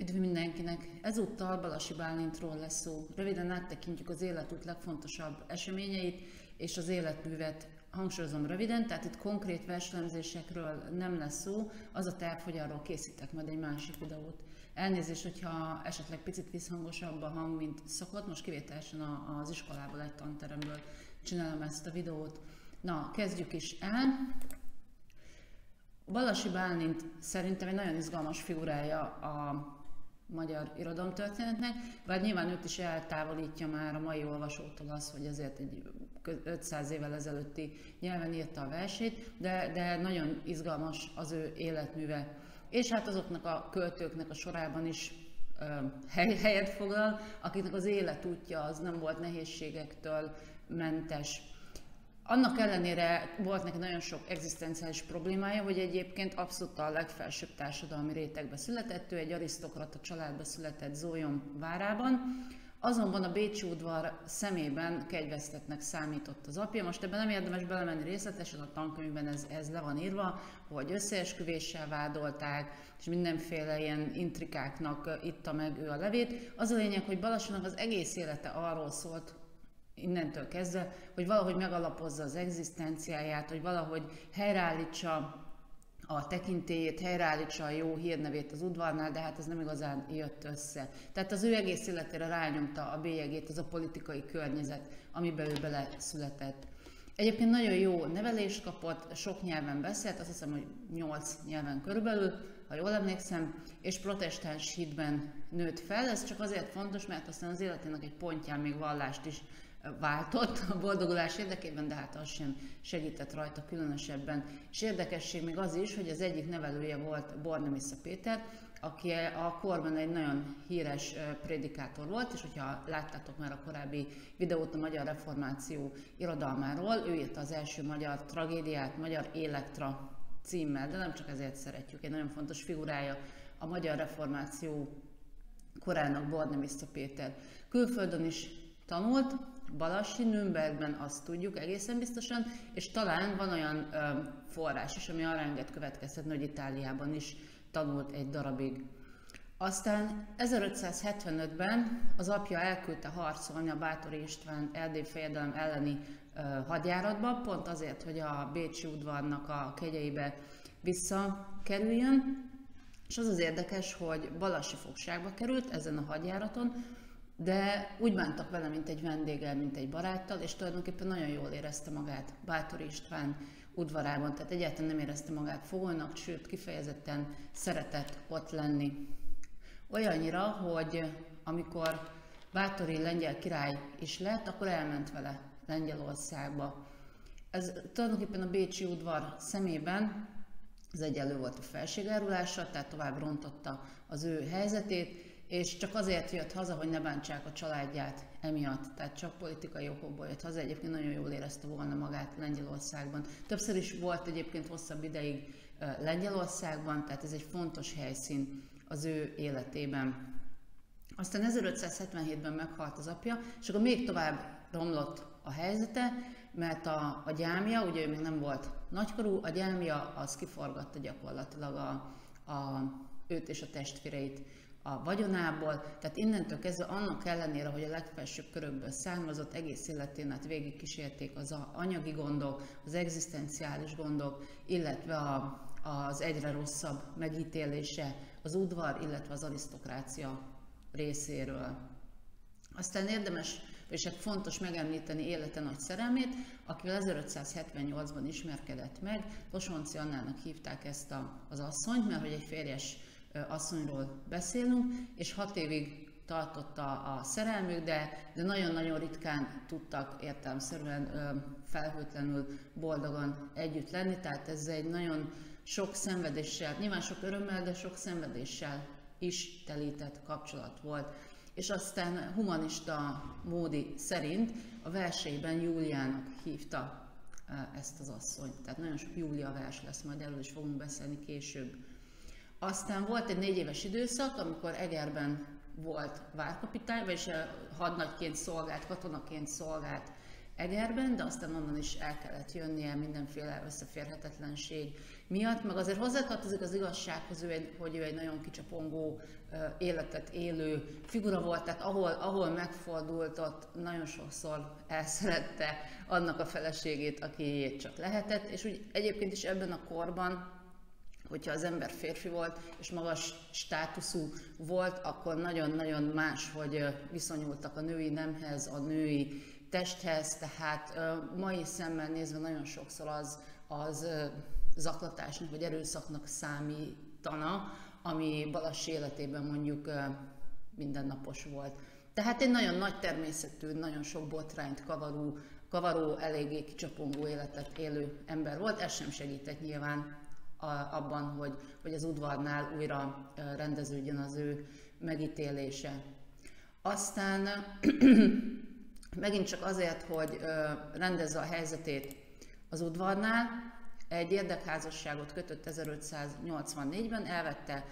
Üdv mindenkinek! Ezúttal Balasi Bálintról lesz szó. Röviden áttekintjük az életút legfontosabb eseményeit és az életművet. Hangsúlyozom röviden, tehát itt konkrét verselemzésekről nem lesz szó, az a terv, hogy arról készítek majd egy másik videót. Elnézést, hogyha esetleg picit visszhangosabb a hang, mint szokott, most kivételesen az iskolából, egy tanteremből csinálom ezt a videót. Na, kezdjük is el. Balasi Bálint szerintem egy nagyon izgalmas figurája a magyar irodalomtörténetnek, bár nyilván őt is eltávolítja már a mai olvasótól az, hogy azért egy 500 évvel ezelőtti nyelven írta a versét, de, de nagyon izgalmas az ő életműve. És hát azoknak a költőknek a sorában is hely, helyet foglal, akiknek az életútja az nem volt nehézségektől mentes. Annak ellenére volt neki nagyon sok egzisztenciális problémája, hogy egyébként abszolút a legfelsőbb társadalmi rétegbe született, ő egy arisztokrata családba született Zójon várában, Azonban a Bécsi udvar szemében kegyvesztetnek számított az apja. Most ebben nem érdemes belemenni részletesen, a tankönyvben ez, ez le van írva, hogy összeesküvéssel vádolták, és mindenféle ilyen intrikáknak itta meg ő a levét. Az a lényeg, hogy Balassonak az egész élete arról szólt, innentől kezdve, hogy valahogy megalapozza az egzisztenciáját, hogy valahogy helyreállítsa a tekintélyét, helyreállítsa a jó hírnevét az udvarnál, de hát ez nem igazán jött össze. Tehát az ő egész életére rányomta a bélyegét az a politikai környezet, amiben ő bele született. Egyébként nagyon jó nevelést kapott, sok nyelven beszélt, azt hiszem, hogy nyolc nyelven körülbelül, ha jól emlékszem, és protestáns hitben nőtt fel. Ez csak azért fontos, mert aztán az életének egy pontján még vallást is váltott a boldogulás érdekében, de hát az sem segített rajta különösebben. És érdekesség még az is, hogy az egyik nevelője volt Bornemisza Péter, aki a korban egy nagyon híres prédikátor volt, és hogyha láttátok már a korábbi videót a Magyar Reformáció irodalmáról, ő írta az első magyar tragédiát, Magyar Elektra címmel, de nem csak ezért szeretjük, egy nagyon fontos figurája a Magyar Reformáció korának Bornemisza Péter. Külföldön is tanult, Balassi, Nürnbergben azt tudjuk egészen biztosan, és talán van olyan ö, forrás is, ami arra enged következtetni, hogy Itáliában is tanult egy darabig. Aztán 1575-ben az apja elküldte harcolni a Bátori István Erdély fejedelem elleni ö, hadjáratba, pont azért, hogy a Bécsi udvarnak a kegyeibe visszakerüljön, és az az érdekes, hogy Balassi fogságba került ezen a hadjáraton, de úgy bántak vele, mint egy vendéggel, mint egy baráttal, és tulajdonképpen nagyon jól érezte magát Bátor István udvarában, tehát egyáltalán nem érezte magát fogolnak, sőt kifejezetten szeretett ott lenni. Olyannyira, hogy amikor Bátori lengyel király is lett, akkor elment vele Lengyelországba. Ez tulajdonképpen a Bécsi udvar szemében az egyenlő volt a felségárulása, tehát tovább rontotta az ő helyzetét, és csak azért jött haza, hogy ne bántsák a családját emiatt, tehát csak politikai okokból jött haza, egyébként nagyon jól érezte volna magát Lengyelországban. Többször is volt egyébként hosszabb ideig Lengyelországban, tehát ez egy fontos helyszín az ő életében. Aztán 1577-ben meghalt az apja, és akkor még tovább romlott a helyzete, mert a, a gyámja, ugye ő még nem volt nagykorú, a gyámja az kiforgatta gyakorlatilag a, a, őt és a testvéreit a vagyonából, tehát innentől kezdve annak ellenére, hogy a legfelsőbb körökből származott, egész életén át végigkísérték az a anyagi gondok, az egzisztenciális gondok, illetve a, az egyre rosszabb megítélése az udvar, illetve az arisztokrácia részéről. Aztán érdemes és hát fontos megemlíteni élete nagy szerelmét, akivel 1578-ban ismerkedett meg. Losonci Annának hívták ezt a, az asszonyt, mert hogy egy férjes asszonyról beszélünk, és hat évig tartotta a szerelmük, de, de nagyon-nagyon ritkán tudtak értelmszerűen felhőtlenül boldogan együtt lenni, tehát ez egy nagyon sok szenvedéssel, nyilván sok örömmel, de sok szenvedéssel is telített kapcsolat volt. És aztán humanista módi szerint a verseiben Júliának hívta ezt az asszonyt. Tehát nagyon sok Júlia vers lesz, majd erről is fogunk beszélni később. Aztán volt egy négy éves időszak, amikor Egerben volt várkapitány, vagyis hadnagyként szolgált, katonaként szolgált Egerben, de aztán onnan is el kellett jönnie mindenféle összeférhetetlenség miatt, meg azért hozzátartozik az igazsághoz, hogy ő egy nagyon kicsapongó életet élő figura volt, tehát ahol, ahol megfordult, ott nagyon sokszor elszerette annak a feleségét, aki csak lehetett, és úgy egyébként is ebben a korban hogyha az ember férfi volt, és magas státuszú volt, akkor nagyon-nagyon más, hogy viszonyultak a női nemhez, a női testhez, tehát mai szemmel nézve nagyon sokszor az, az zaklatásnak vagy erőszaknak számítana, ami Balassi életében mondjuk mindennapos volt. Tehát egy nagyon nagy természetű, nagyon sok botrányt kavaró, kavaró eléggé kicsapongó életet élő ember volt. Ez sem segített nyilván abban, hogy, hogy az udvarnál újra rendeződjön az ő megítélése. Aztán megint csak azért, hogy rendezze a helyzetét az udvarnál, egy érdekházasságot kötött 1584-ben, elvette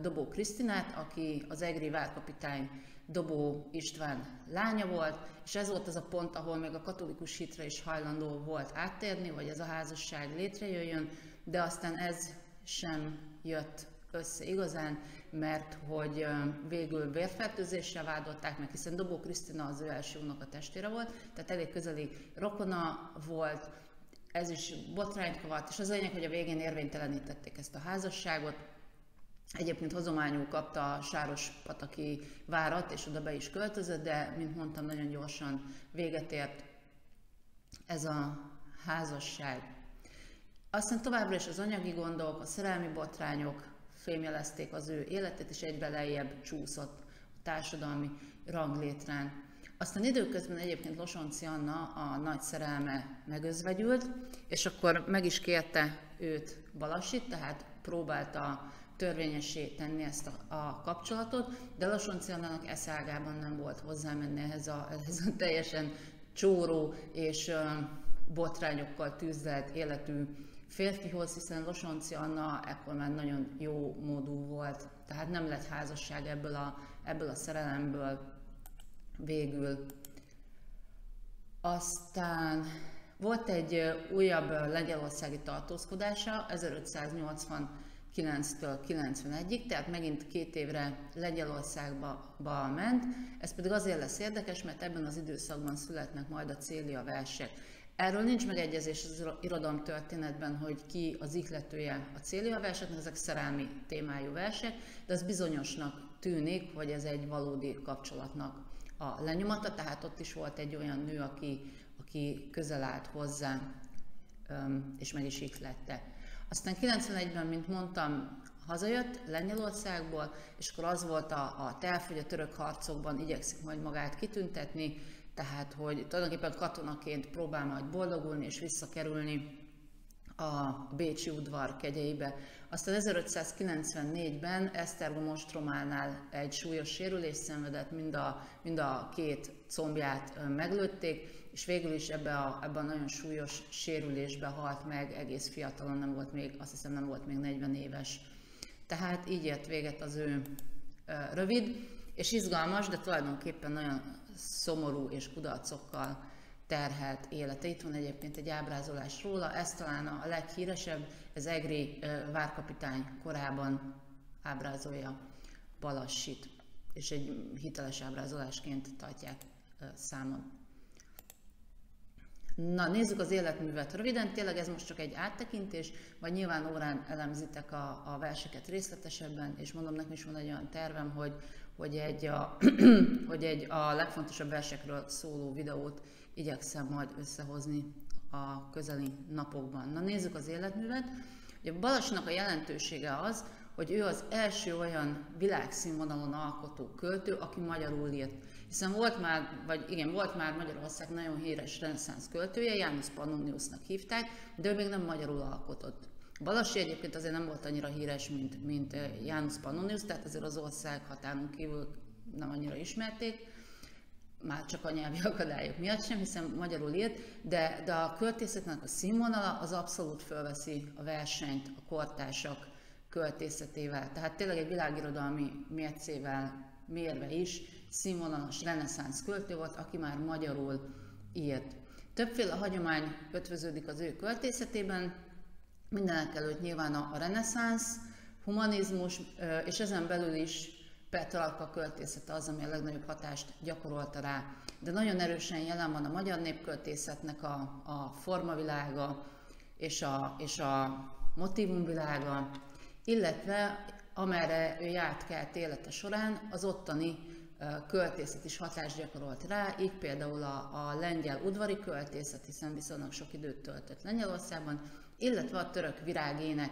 Dobó Krisztinát, aki az egri várkapitány Dobó István lánya volt, és ez volt az a pont, ahol még a katolikus hitre is hajlandó volt áttérni, hogy ez a házasság létrejöjjön, de aztán ez sem jött össze igazán, mert hogy végül vérfertőzéssel vádolták meg, hiszen Dobó Krisztina az ő első a testére volt, tehát elég közeli rokona volt, ez is botrányt kavart, és az lényeg, hogy a végén érvénytelenítették ezt a házasságot. Egyébként hozományul kapta a Sáros Pataki várat, és oda be is költözött, de, mint mondtam, nagyon gyorsan véget ért ez a házasság. Aztán továbbra is az anyagi gondok, a szerelmi botrányok fémjelezték az ő életét, és egyre lejjebb csúszott a társadalmi ranglétrán. Aztán időközben egyébként Losonci Anna a nagy szerelme megözvegyült, és akkor meg is kérte őt Balasit, tehát próbálta törvényessé tenni ezt a, a kapcsolatot, de Losonci Annának eszágában nem volt hozzámenni ehhez a, ehhez a teljesen csóró és botrányokkal tűzelt életű férfihoz, hiszen Losonci Anna ekkor már nagyon jó módú volt, tehát nem lett házasság ebből a, ebből a szerelemből végül. Aztán volt egy újabb lengyelországi tartózkodása 1589-től 91-ig, tehát megint két évre Lengyelországba ment. Ez pedig azért lesz érdekes, mert ebben az időszakban születnek majd a Célia versek. Erről nincs megegyezés az irodalom történetben, hogy ki az ihletője a Célia verseknek, ezek szerelmi témájú versek, de az bizonyosnak tűnik, hogy ez egy valódi kapcsolatnak a lenyomata, tehát ott is volt egy olyan nő, aki, aki közel állt hozzá, és meg is ihlette. Aztán 91-ben, mint mondtam, hazajött Lengyelországból, és akkor az volt a, a terv, hogy a török harcokban igyekszik majd magát kitüntetni, tehát hogy tulajdonképpen katonaként próbál majd boldogulni és visszakerülni a Bécsi udvar kegyeibe. Aztán 1594-ben Esztergom ostrománál egy súlyos sérülést szenvedett, mind a, mind a két combját meglőtték, és végül is ebbe a, ebbe a nagyon súlyos sérülésbe halt meg, egész fiatalon nem volt még, azt hiszem nem volt még 40 éves. Tehát így ért véget az ő rövid és izgalmas, de tulajdonképpen nagyon szomorú és kudarcokkal terhelt élete. Itt van egyébként egy ábrázolás róla, ez talán a leghíresebb, ez Egri várkapitány korában ábrázolja Balassit, és egy hiteles ábrázolásként tartják számon. Na, nézzük az életművet röviden, tényleg ez most csak egy áttekintés, vagy nyilván órán elemzitek a, a verseket részletesebben, és mondom, nekem is van egy olyan tervem, hogy, hogy egy, a, hogy egy a legfontosabb versekről szóló videót igyekszem majd összehozni a közeli napokban. Na nézzük az életművet. Ugye Balasnak a jelentősége az, hogy ő az első olyan világszínvonalon alkotó költő, aki magyarul írt. Hiszen volt már, vagy igen, volt már Magyarország nagyon híres reneszánsz költője, János Pannoniusnak hívták, de ő még nem magyarul alkotott. Balassi egyébként azért nem volt annyira híres, mint, mint eh, János Pannonius, tehát azért az ország határon kívül nem annyira ismerték, már csak a nyelvi akadályok miatt sem, hiszen magyarul írt, de, de a költészetnek a színvonala az abszolút fölveszi a versenyt a kortársak költészetével. Tehát tényleg egy világirodalmi mércével mérve is színvonalas reneszánsz költő volt, aki már magyarul írt. Többféle hagyomány ötvöződik az ő költészetében, mindenek előtt nyilván a reneszánsz, humanizmus, és ezen belül is Petrarca költészete az, ami a legnagyobb hatást gyakorolta rá. De nagyon erősen jelen van a magyar népköltészetnek a, a formavilága és a, és a motivumvilága, illetve amerre ő járt kelt élete során, az ottani költészet is hatást gyakorolt rá, így például a, a lengyel udvari költészet, hiszen viszonylag sok időt töltött Lengyelországban, illetve a török virágének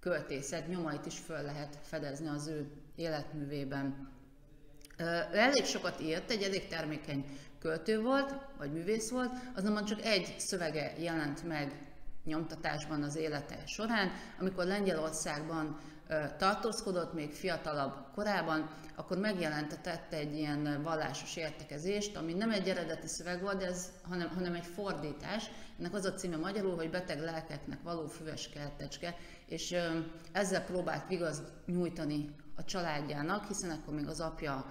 költészet nyomait is föl lehet fedezni az ő életművében. Ő elég sokat írt, egy elég termékeny költő volt, vagy művész volt, azonban csak egy szövege jelent meg nyomtatásban az élete során, amikor Lengyelországban tartózkodott még fiatalabb korában, akkor megjelentetett egy ilyen vallásos értekezést, ami nem egy eredeti szöveg volt, ez, hanem, hanem egy fordítás. Ennek az a címe magyarul, hogy beteg lelkeknek való füves kertecske, és ezzel próbált vigaz nyújtani a családjának, hiszen akkor még az apja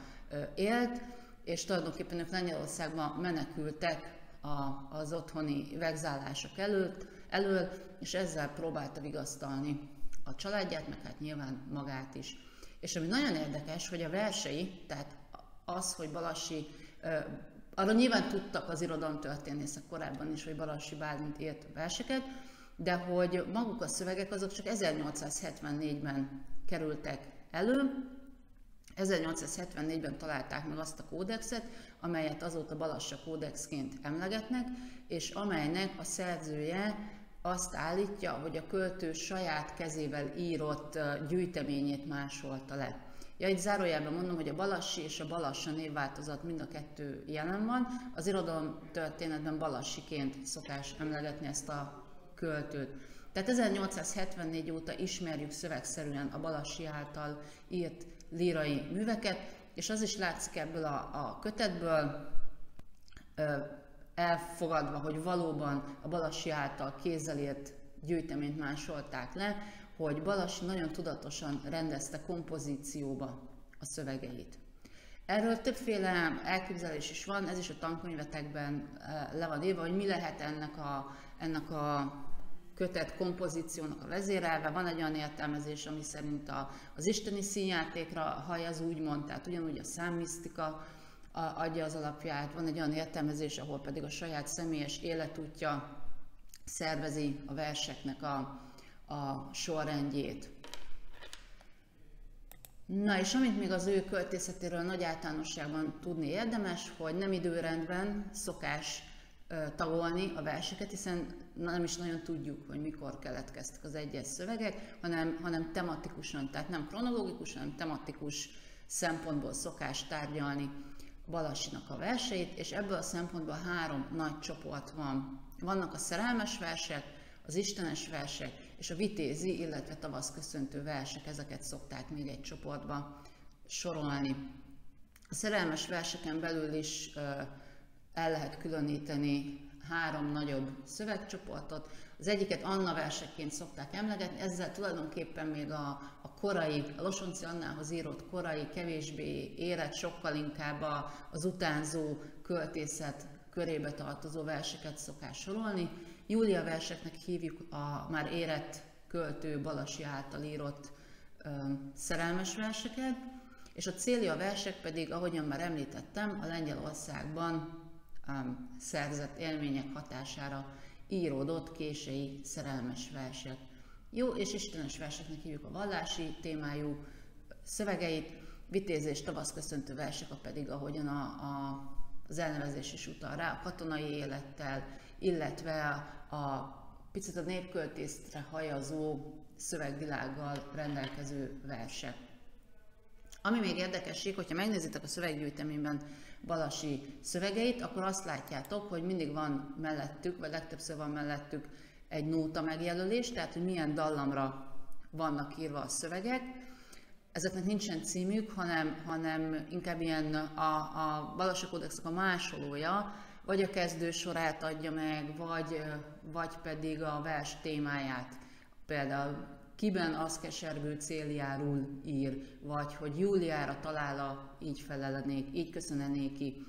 élt, és tulajdonképpen ők Lengyelországban menekültek a, az otthoni vegzálások előtt, elől, és ezzel próbálta vigasztalni a családját, meg hát nyilván magát is. És ami nagyon érdekes, hogy a versei, tehát az, hogy Balassi, arra nyilván tudtak az irodalomtörténészek korábban is, hogy Balassi Bálint írt verseket, de hogy maguk a szövegek azok csak 1874-ben kerültek elő, 1874-ben találták meg azt a kódexet, amelyet azóta Balassa kódexként emlegetnek, és amelynek a szerzője azt állítja, hogy a költő saját kezével írott gyűjteményét másolta le. Ja, itt zárójelben mondom, hogy a Balassi és a Balassa névváltozat mind a kettő jelen van. Az irodalom történetben Balassiként szokás emlegetni ezt a költőt. Tehát 1874 óta ismerjük szövegszerűen a Balassi által írt lírai műveket, és az is látszik ebből a, a kötetből, elfogadva, hogy valóban a Balassi által kézzel ért gyűjteményt másolták le, hogy Balassi nagyon tudatosan rendezte kompozícióba a szövegeit. Erről többféle elképzelés is van, ez is a tankönyvetekben eh, le van írva, hogy mi lehet ennek a, ennek a kötet kompozíciónak a vezérelve. Van egy olyan értelmezés, ami szerint a, az isteni színjátékra hajaz úgymond, tehát ugyanúgy a számmisztika, adja az alapját, van egy olyan értelmezés, ahol pedig a saját személyes életútja szervezi a verseknek a, a sorrendjét. Na és amit még az ő költészetéről nagy általánosságban tudni érdemes, hogy nem időrendben szokás tagolni a verseket, hiszen nem is nagyon tudjuk, hogy mikor keletkeztek az egyes szövegek, hanem, hanem tematikusan, tehát nem kronológikusan, hanem tematikus szempontból szokás tárgyalni Balasinak a verseit, és ebből a szempontból három nagy csoport van. Vannak a szerelmes versek, az istenes versek, és a vitézi, illetve tavaszköszöntő versek, ezeket szokták még egy csoportba sorolni. A szerelmes verseken belül is el lehet különíteni három nagyobb szövegcsoportot. Az egyiket Anna verseként szokták emlegetni, ezzel tulajdonképpen még a, a korai, a Losonci Annához írott korai, kevésbé érett, sokkal inkább a, az utánzó költészet körébe tartozó verseket szokás sorolni. Júlia verseknek hívjuk a már érett költő Balasi által írott ö, szerelmes verseket, és a célja versek pedig, ahogyan már említettem, a Lengyelországban um, szerzett élmények hatására íródott késői szerelmes versek. Jó és istenes verseknek hívjuk a vallási témájú szövegeit, vitéz és tavaszköszöntő versek, a pedig ahogyan a, a, az elnevezés is utal rá, a katonai élettel, illetve a, picit a népköltésztre hajazó szövegvilággal rendelkező versek. Ami még érdekesség, hogyha megnézitek a szöveggyűjteményben Balasi szövegeit, akkor azt látjátok, hogy mindig van mellettük, vagy legtöbbször van mellettük egy nóta megjelölés, tehát hogy milyen dallamra vannak írva a szövegek. Ezeknek nincsen címük, hanem, hanem inkább ilyen a, a Balasi Kódexnek a másolója, vagy a kezdő sorát adja meg, vagy, vagy pedig a vers témáját. Például kiben az keservő céljárul ír, vagy hogy Júliára talála így felelenék, így köszönenéki.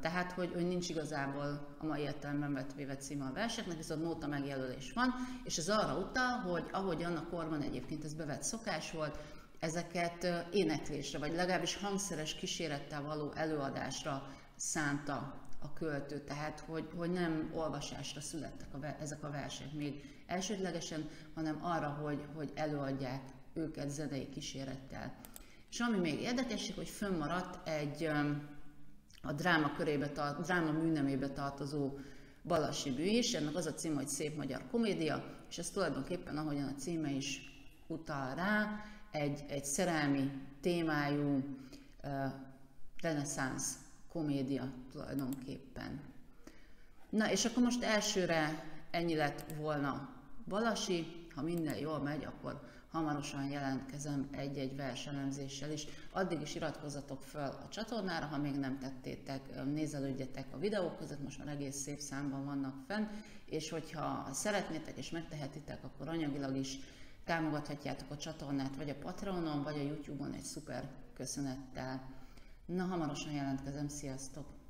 Tehát, hogy, hogy nincs igazából a mai értelemben vett véve címe a verseknek, viszont nóta megjelölés van, és ez arra utal, hogy ahogy annak korban egyébként ez bevett szokás volt, ezeket éneklésre, vagy legalábbis hangszeres kísérettel való előadásra szánta a költő, tehát hogy, hogy nem olvasásra születtek a, ezek a versek még elsődlegesen, hanem arra, hogy, hogy előadják őket zenei kísérettel. És ami még érdekesség, hogy fönnmaradt egy a dráma körébe, a dráma műnemébe tartozó Balasi bű is, ennek az a cím, hogy Szép Magyar Komédia, és ez tulajdonképpen, ahogyan a címe is utal rá, egy, egy szerelmi témájú uh, reneszánsz komédia tulajdonképpen. Na, és akkor most elsőre ennyi lett volna Balasi, ha minden jól megy, akkor hamarosan jelentkezem egy-egy verselemzéssel is. Addig is iratkozzatok fel a csatornára, ha még nem tettétek, nézelődjetek a videók között, most már egész szép számban vannak fenn, és hogyha szeretnétek és megtehetitek, akkor anyagilag is támogathatjátok a csatornát, vagy a Patreonon, vagy a YouTube-on egy szuper köszönettel. Na, hamarosan jelentkezem, sziasztok!